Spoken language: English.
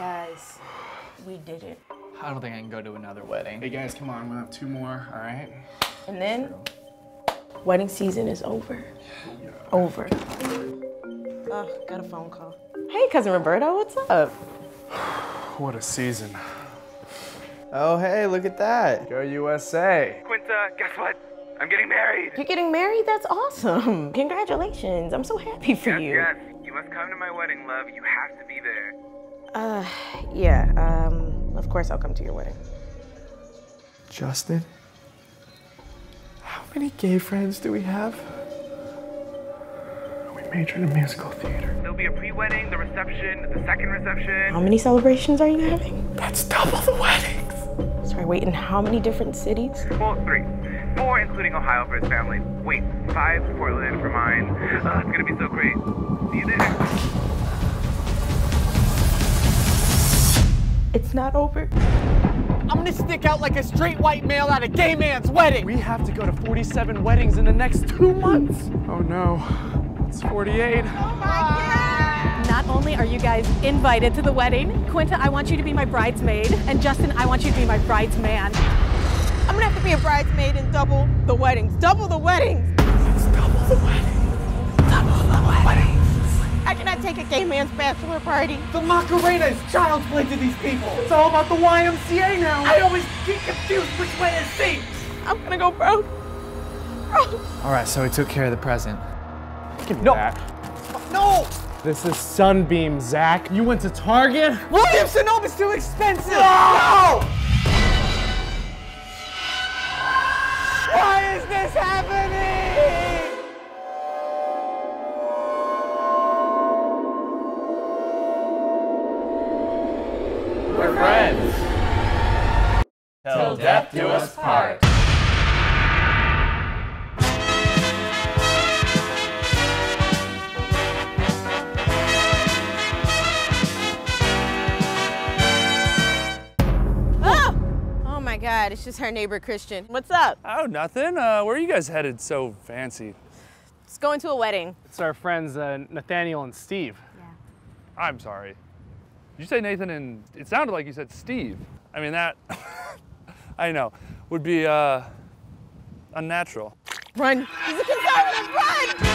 Guys, we did it. I don't think I can go to another wedding. Hey guys, come on, we'll have two more, all right? And then, wedding season is over. Over. Oh, got a phone call. Hey, cousin Roberto, what's up? What a season. Oh, hey, look at that. Go USA. Quinta, guess what? I'm getting married. You're getting married? That's awesome. Congratulations. I'm so happy for Yes, you. yes. You must come to my wedding, love. You have to be there. Uh, yeah, um, of course I'll come to your wedding. Justin, how many gay friends do we have? We majored in musical theater. There'll be a pre-wedding, the reception, the second reception. How many celebrations are you having? That's double the weddings. Sorry, wait, in how many different cities? Well, three. Four, including Ohio for his family. Wait, five, Portland for mine. Uh, it's gonna be so great. It's not over. I'm gonna stick out like a straight white male at a gay man's wedding. We have to go to 47 weddings in the next two months. Oh no, it's 48. Not only are you guys invited to the wedding, Quinta, I want you to be my bridesmaid, and Justin, I want you to be my bridesman. I'm gonna have to be a bridesmaid and double the weddings. Double the weddings. It's double the weddings. Double the weddings. I cannot take a gay man's bachelor party. The Macarena is child's play to these people. It's all about the YMCA now. I always get confused which way it seems. I'm gonna go broke. Broke. All right, so we took care of the present. Give me No. that. No! This is Sunbeam, Zach. You went to Target? Williams Sonoma is too expensive! No! Why We're friends. Till death do us part. Oh! Oh my God, it's just her neighbor Christian. What's up? Oh, nothing. Uh, where are you guys headed so fancy? It's going to a wedding. It's our friends uh, Nathaniel and Steve. Yeah. I'm sorry. Did you say Nathan and it sounded like you said Steve. I mean, that, I know, would be uh, unnatural. Run. He's a conservative. Run!